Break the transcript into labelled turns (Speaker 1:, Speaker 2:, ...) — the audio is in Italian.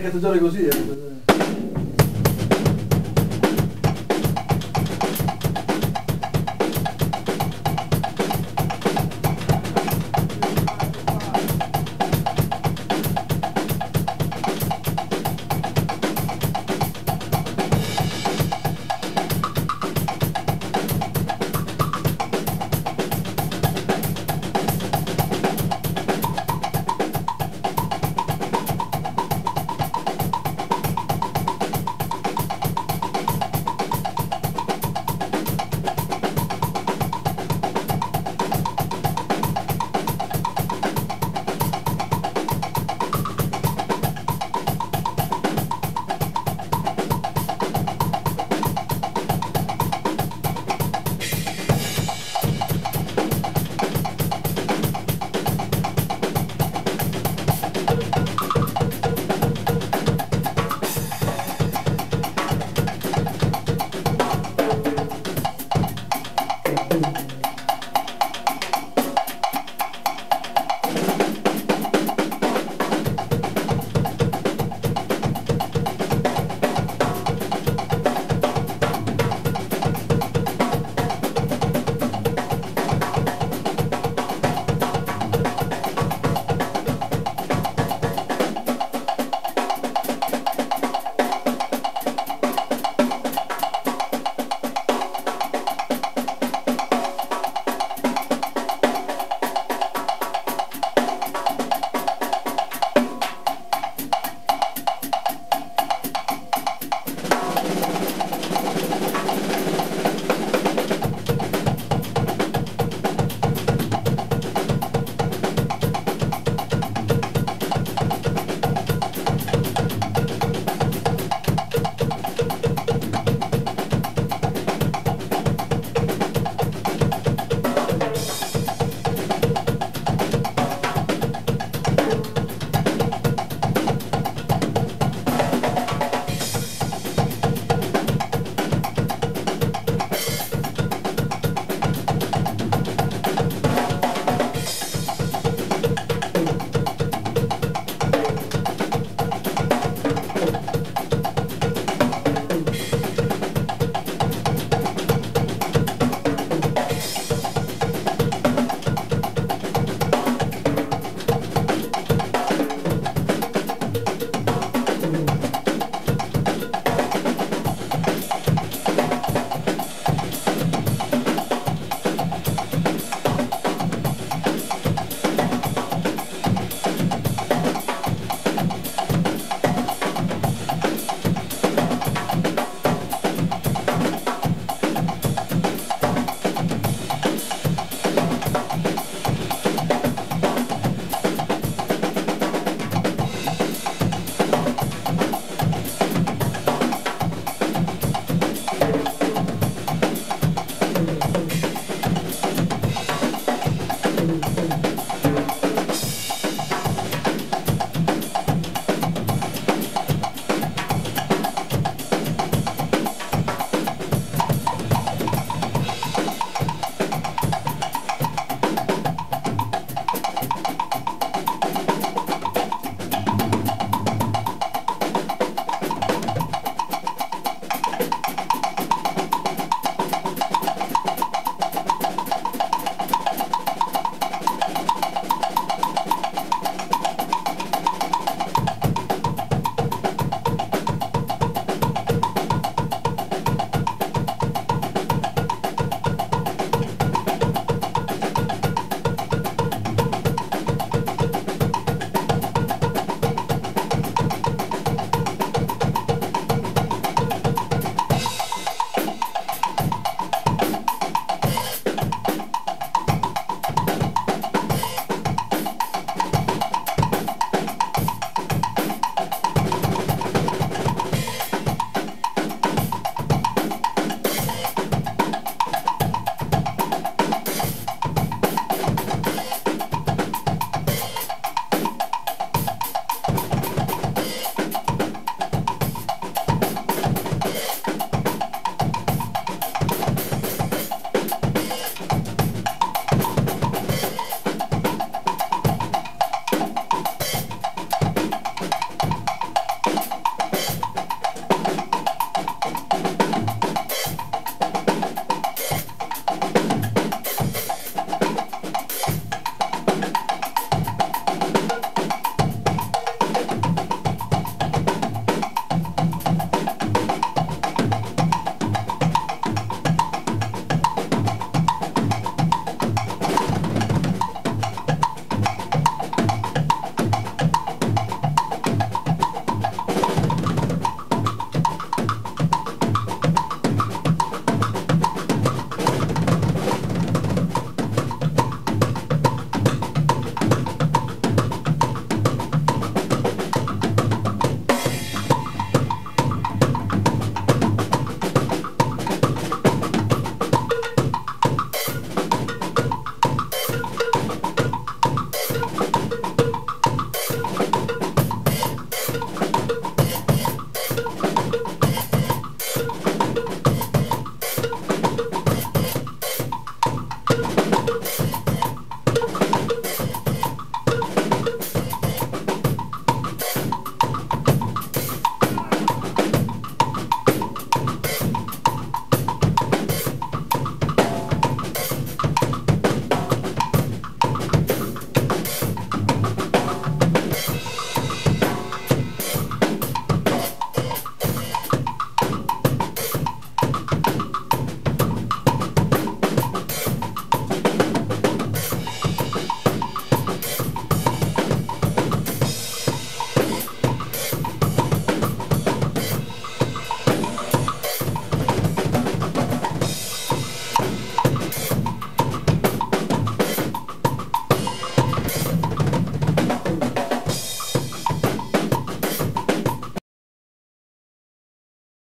Speaker 1: catteggiare così. Eh.